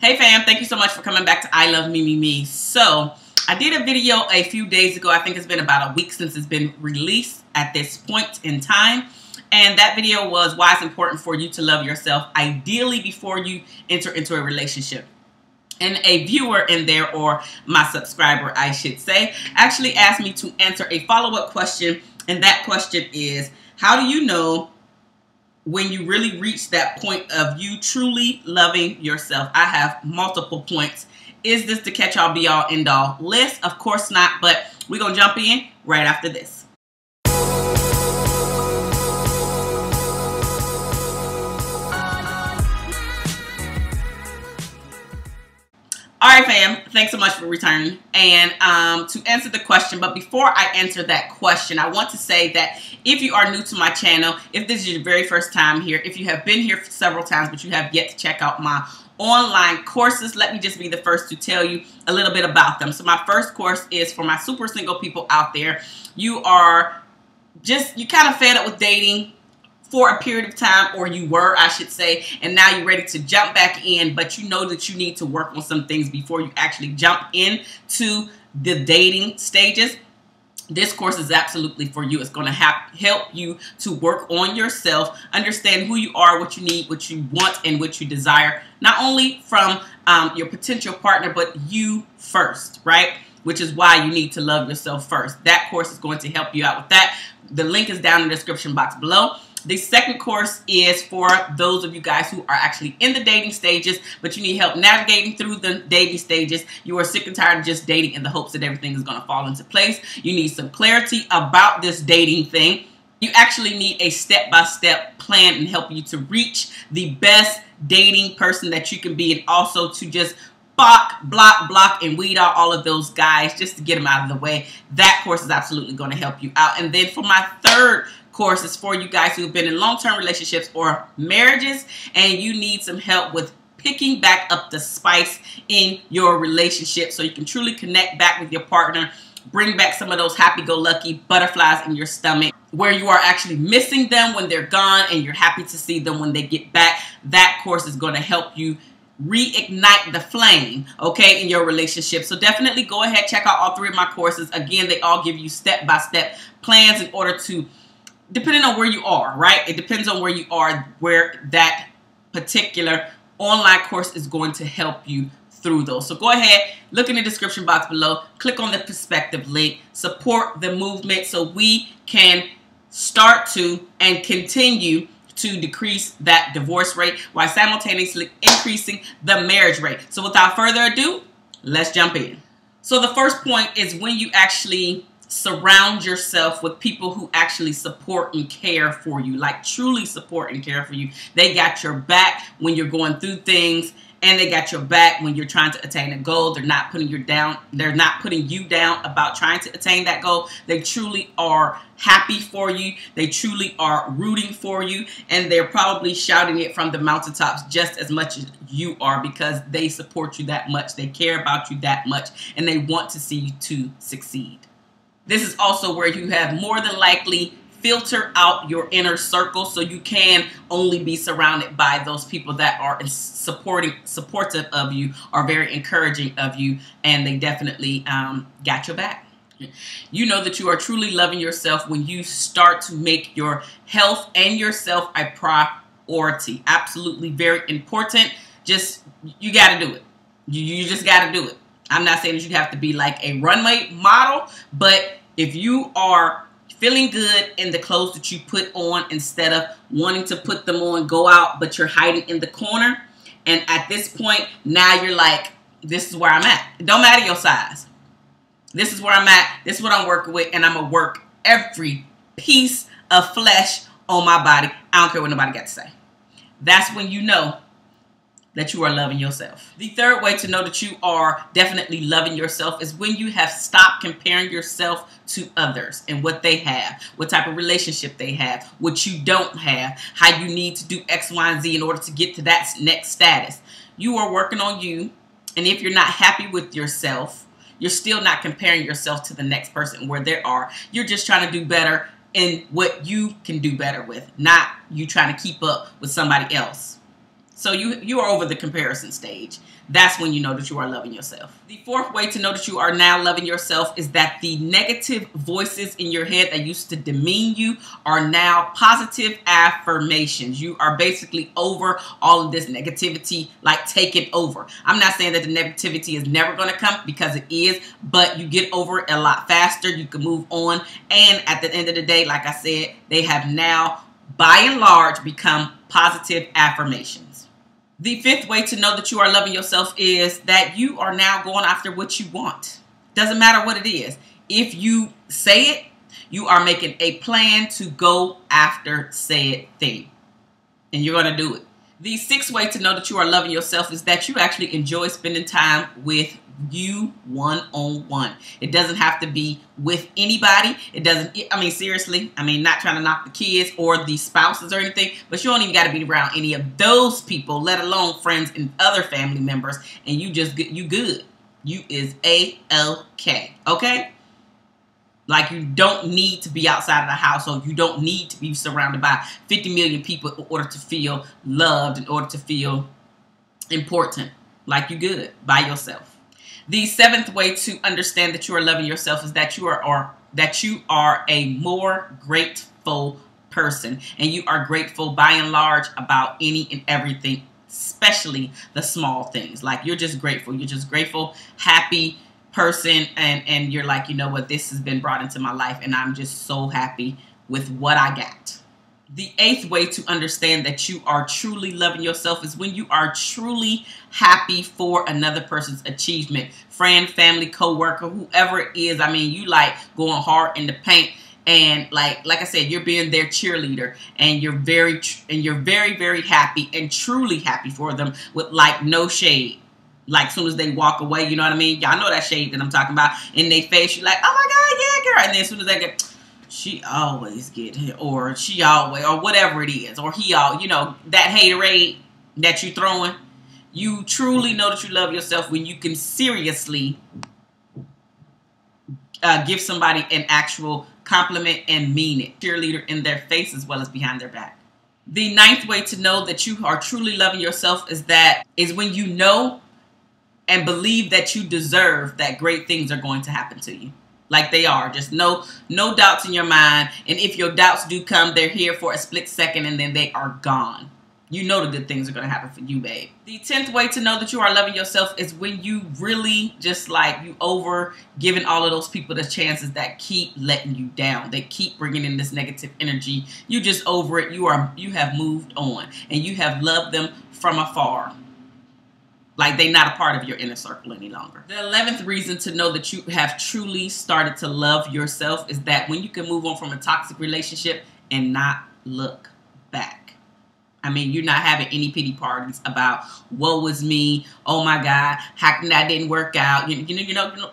Hey fam, thank you so much for coming back to I Love Me Me Me. So, I did a video a few days ago. I think it's been about a week since it's been released at this point in time. And that video was why it's important for you to love yourself, ideally before you enter into a relationship. And a viewer in there, or my subscriber, I should say, actually asked me to answer a follow-up question. And that question is, how do you know when you really reach that point of you truly loving yourself. I have multiple points. Is this the catch all be all end all list? Of course not, but we're going to jump in right after this. All right, fam. Thanks so much for returning. And um, to answer the question, but before I answer that question, I want to say that if you are new to my channel, if this is your very first time here, if you have been here several times, but you have yet to check out my online courses, let me just be the first to tell you a little bit about them. So my first course is for my super single people out there. You are just, you kind of fed up with dating, for a period of time, or you were, I should say, and now you're ready to jump back in, but you know that you need to work on some things before you actually jump into the dating stages. This course is absolutely for you. It's going to help you to work on yourself, understand who you are, what you need, what you want, and what you desire, not only from um, your potential partner, but you first, right? Which is why you need to love yourself first. That course is going to help you out with that. The link is down in the description box below. The second course is for those of you guys who are actually in the dating stages, but you need help navigating through the dating stages. You are sick and tired of just dating in the hopes that everything is going to fall into place. You need some clarity about this dating thing. You actually need a step-by-step -step plan and help you to reach the best dating person that you can be and also to just block, block, block, and weed out all of those guys just to get them out of the way. That course is absolutely going to help you out. And then for my third course is for you guys who've been in long-term relationships or marriages and you need some help with picking back up the spice in your relationship so you can truly connect back with your partner bring back some of those happy-go-lucky butterflies in your stomach where you are actually missing them when they're gone and you're happy to see them when they get back. That course is going to help you reignite the flame okay in your relationship. So definitely go ahead check out all three of my courses. Again they all give you step-by-step -step plans in order to depending on where you are, right? It depends on where you are, where that particular online course is going to help you through those. So go ahead, look in the description box below, click on the perspective link, support the movement so we can start to and continue to decrease that divorce rate while simultaneously increasing the marriage rate. So without further ado, let's jump in. So the first point is when you actually surround yourself with people who actually support and care for you, like truly support and care for you. They got your back when you're going through things and they got your back when you're trying to attain a goal. They're not putting you down. They're not putting you down about trying to attain that goal. They truly are happy for you. They truly are rooting for you. And they're probably shouting it from the mountaintops just as much as you are because they support you that much. They care about you that much. And they want to see you to succeed. This is also where you have more than likely filter out your inner circle so you can only be surrounded by those people that are supporting supportive of you are very encouraging of you and they definitely um, got your back. You know that you are truly loving yourself when you start to make your health and yourself a priority. Absolutely very important. Just you got to do it. You, you just got to do it i'm not saying that you have to be like a runway model but if you are feeling good in the clothes that you put on instead of wanting to put them on, go out, but you're hiding in the corner. And at this point, now you're like, this is where I'm at. It don't matter your size. This is where I'm at. This is what I'm working with. And I'm going to work every piece of flesh on my body. I don't care what nobody got to say. That's when you know that you are loving yourself. The third way to know that you are definitely loving yourself is when you have stopped comparing yourself to others and what they have, what type of relationship they have, what you don't have, how you need to do X, Y, and Z in order to get to that next status. You are working on you, and if you're not happy with yourself, you're still not comparing yourself to the next person where they are. You're just trying to do better in what you can do better with, not you trying to keep up with somebody else. So you you are over the comparison stage. That's when you know that you are loving yourself. The fourth way to know that you are now loving yourself is that the negative voices in your head that used to demean you are now positive affirmations. You are basically over all of this negativity, like taking over. I'm not saying that the negativity is never going to come because it is, but you get over it a lot faster. You can move on. And at the end of the day, like I said, they have now, by and large, become positive affirmations. The fifth way to know that you are loving yourself is that you are now going after what you want. Doesn't matter what it is. If you say it, you are making a plan to go after said thing. And you're going to do it. The sixth way to know that you are loving yourself is that you actually enjoy spending time with you one on one. It doesn't have to be with anybody. It doesn't, I mean, seriously, I mean, not trying to knock the kids or the spouses or anything, but you don't even got to be around any of those people, let alone friends and other family members. And you just, get you good. You is A-L-K. Okay? Like you don't need to be outside of the household. You don't need to be surrounded by 50 million people in order to feel loved, in order to feel important. Like you good by yourself. The seventh way to understand that you are loving yourself is that you are, or that you are a more grateful person and you are grateful by and large about any and everything, especially the small things. Like you're just grateful. You're just grateful, happy, person and and you're like you know what this has been brought into my life and i'm just so happy with what i got. The eighth way to understand that you are truly loving yourself is when you are truly happy for another person's achievement. Friend family co-worker whoever it is i mean you like going hard in the paint and like like i said you're being their cheerleader and you're very and you're very very happy and truly happy for them with like no shade like soon as they walk away, you know what I mean? Y'all know that shade that I'm talking about. In their face, you're like, oh my God, yeah, girl. And then as soon as they get, she always get hit, or she always, or whatever it is, or he all, you know, that haterade that you throwing. You truly know that you love yourself when you can seriously uh, give somebody an actual compliment and mean it. Cheerleader in their face as well as behind their back. The ninth way to know that you are truly loving yourself is that is when you know and believe that you deserve that great things are going to happen to you. Like they are. Just no no doubts in your mind. And if your doubts do come they're here for a split second and then they are gone. You know the good things are going to happen for you babe. The 10th way to know that you are loving yourself is when you really just like you over giving all of those people the chances that keep letting you down. They keep bringing in this negative energy. You just over it. You are you have moved on and you have loved them from afar like they're not a part of your inner circle any longer. The 11th reason to know that you have truly started to love yourself is that when you can move on from a toxic relationship and not look back. I mean, you're not having any pity parties about what was me. Oh my God, how come that didn't work out? You you know, you know,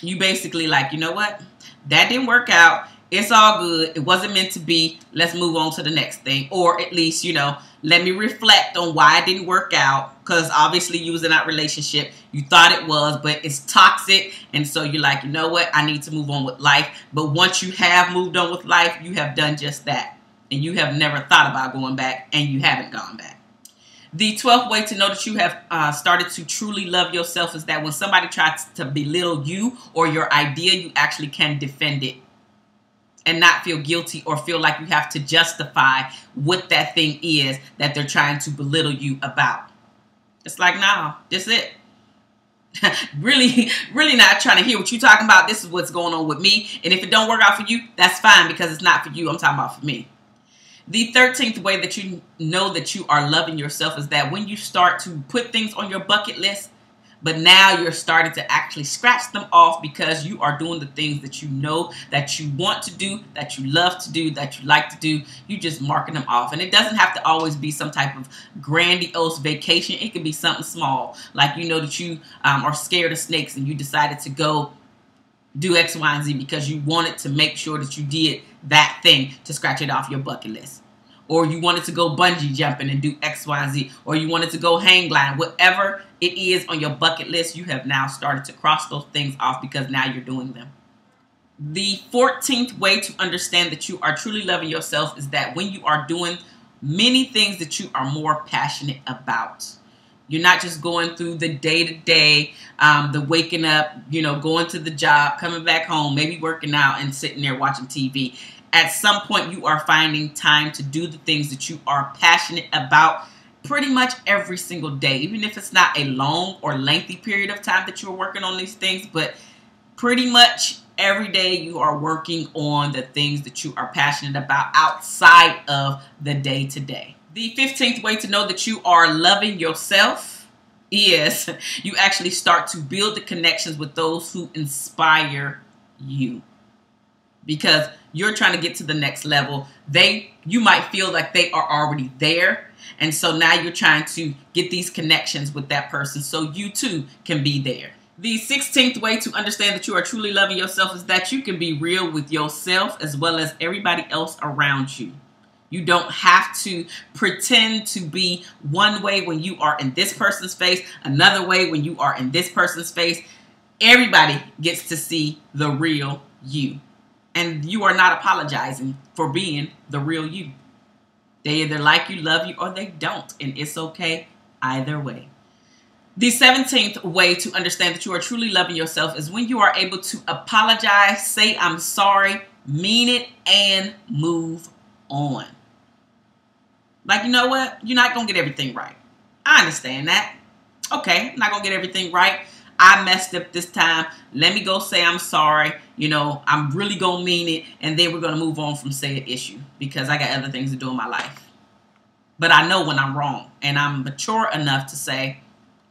you basically like, you know what? That didn't work out. It's all good. It wasn't meant to be. Let's move on to the next thing. Or at least, you know, let me reflect on why it didn't work out because obviously you was in that relationship. You thought it was but it's toxic. And so you're like you know what? I need to move on with life. But once you have moved on with life you have done just that. And you have never thought about going back and you haven't gone back. The 12th way to know that you have uh, started to truly love yourself is that when somebody tries to belittle you or your idea you actually can defend it and not feel guilty or feel like you have to justify what that thing is that they're trying to belittle you about. It's like, nah, this it. really, really not trying to hear what you're talking about. This is what's going on with me. And if it don't work out for you, that's fine because it's not for you. I'm talking about for me. The 13th way that you know that you are loving yourself is that when you start to put things on your bucket list, but now you're starting to actually scratch them off because you are doing the things that you know that you want to do, that you love to do, that you like to do. You just marking them off. And it doesn't have to always be some type of grandiose vacation. It could be something small. Like you know that you um, are scared of snakes and you decided to go do X, Y, and Z because you wanted to make sure that you did that thing to scratch it off your bucket list or you wanted to go bungee jumping and do X, Y, Z, or you wanted to go hang glide, whatever it is on your bucket list, you have now started to cross those things off because now you're doing them. The 14th way to understand that you are truly loving yourself is that when you are doing many things that you are more passionate about. You're not just going through the day to day, the waking up, you know, going to the job, coming back home, maybe working out and sitting there watching TV. At some point, you are finding time to do the things that you are passionate about pretty much every single day, even if it's not a long or lengthy period of time that you're working on these things, but pretty much every day you are working on the things that you are passionate about outside of the day to day. The 15th way to know that you are loving yourself is you actually start to build the connections with those who inspire you. Because you're trying to get to the next level. They you might feel like they are already there. And so now you're trying to get these connections with that person so you too can be there. The 16th way to understand that you are truly loving yourself is that you can be real with yourself as well as everybody else around you. You don't have to pretend to be one way when you are in this person's face, another way when you are in this person's face. Everybody gets to see the real you. And you are not apologizing for being the real you. They either like you, love you, or they don't. And it's okay either way. The 17th way to understand that you are truly loving yourself is when you are able to apologize, say, I'm sorry, mean it, and move on. Like, you know what? You're not going to get everything right. I understand that. Okay, I'm not going to get everything right. I messed up this time. Let me go say I'm sorry. You know, I'm really going to mean it. And then we're going to move on from said issue because I got other things to do in my life. But I know when I'm wrong. And I'm mature enough to say,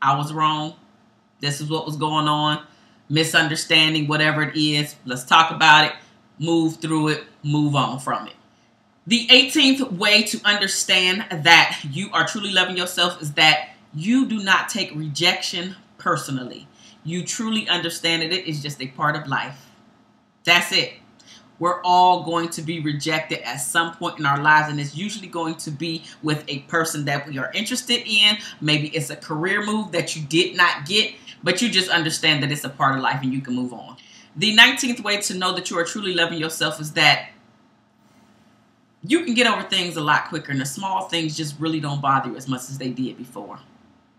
I was wrong. This is what was going on. Misunderstanding, whatever it is. Let's talk about it. Move through it. Move on from it. The 18th way to understand that you are truly loving yourself is that you do not take rejection personally. You truly understand that it is just a part of life. That's it. We're all going to be rejected at some point in our lives, and it's usually going to be with a person that we are interested in. Maybe it's a career move that you did not get, but you just understand that it's a part of life and you can move on. The 19th way to know that you are truly loving yourself is that you can get over things a lot quicker and the small things just really don't bother you as much as they did before.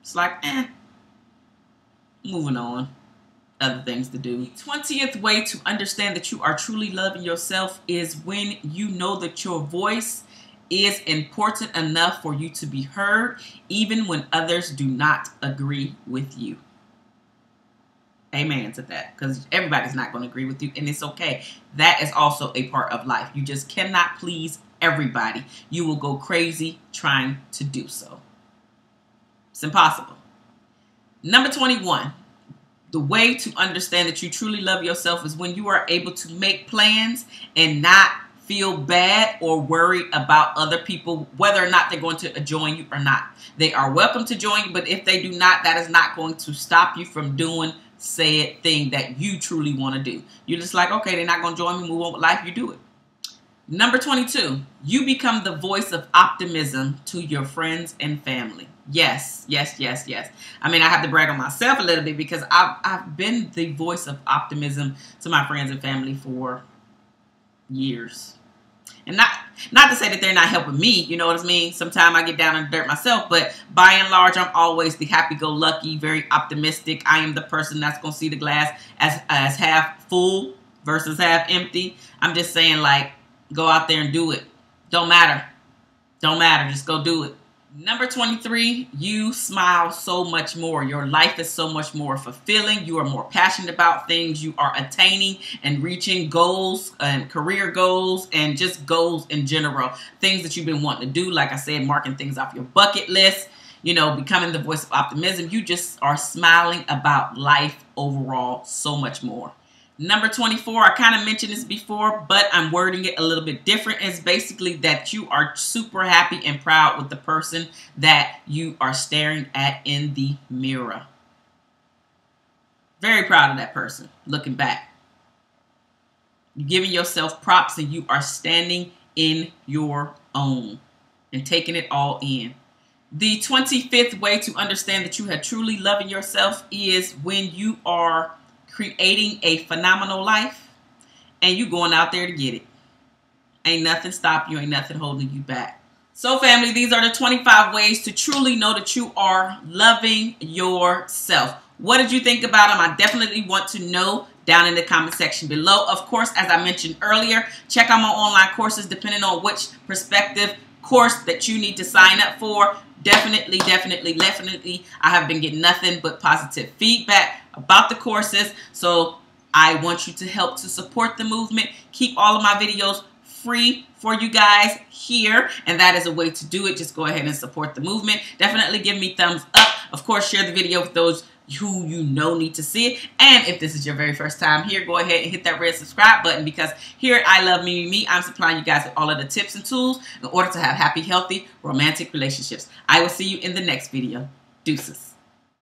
It's like, eh, moving on. Other things to do. 20th way to understand that you are truly loving yourself is when you know that your voice is important enough for you to be heard, even when others do not agree with you. Amen to that. Because everybody's not going to agree with you, and it's okay. That is also a part of life. You just cannot please everybody. You will go crazy trying to do so. It's impossible. Number 21. The way to understand that you truly love yourself is when you are able to make plans and not feel bad or worry about other people, whether or not they're going to join you or not. They are welcome to join you, but if they do not, that is not going to stop you from doing said thing that you truly want to do. You're just like, okay, they're not going to join me, move on with life, you do it. Number 22, you become the voice of optimism to your friends and family. Yes, yes, yes, yes. I mean, I have to brag on myself a little bit because I've, I've been the voice of optimism to my friends and family for years. And not not to say that they're not helping me, you know what I mean? Sometimes I get down in the dirt myself, but by and large, I'm always the happy-go-lucky, very optimistic. I am the person that's going to see the glass as, as half full versus half empty. I'm just saying, like, Go out there and do it. Don't matter. Don't matter. Just go do it. Number 23, you smile so much more. Your life is so much more fulfilling. You are more passionate about things. You are attaining and reaching goals and career goals and just goals in general. Things that you've been wanting to do. Like I said, marking things off your bucket list, you know, becoming the voice of optimism. You just are smiling about life overall so much more. Number 24, I kind of mentioned this before, but I'm wording it a little bit different. It's basically that you are super happy and proud with the person that you are staring at in the mirror. Very proud of that person looking back. You're giving yourself props and you are standing in your own and taking it all in. The 25th way to understand that you are truly loving yourself is when you are creating a phenomenal life and you going out there to get it. Ain't nothing stop you, ain't nothing holding you back. So, family, these are the 25 ways to truly know that you are loving yourself. What did you think about them? I definitely want to know down in the comment section below. Of course, as I mentioned earlier, check out my online courses depending on which perspective course that you need to sign up for. Definitely, definitely, definitely, I have been getting nothing but positive feedback about the courses. So I want you to help to support the movement. Keep all of my videos free for you guys here and that is a way to do it. Just go ahead and support the movement. Definitely give me thumbs up. Of course share the video with those who you know need to see it. And if this is your very first time here go ahead and hit that red subscribe button because here at I Love Me Me I'm supplying you guys with all of the tips and tools in order to have happy healthy romantic relationships. I will see you in the next video. Deuces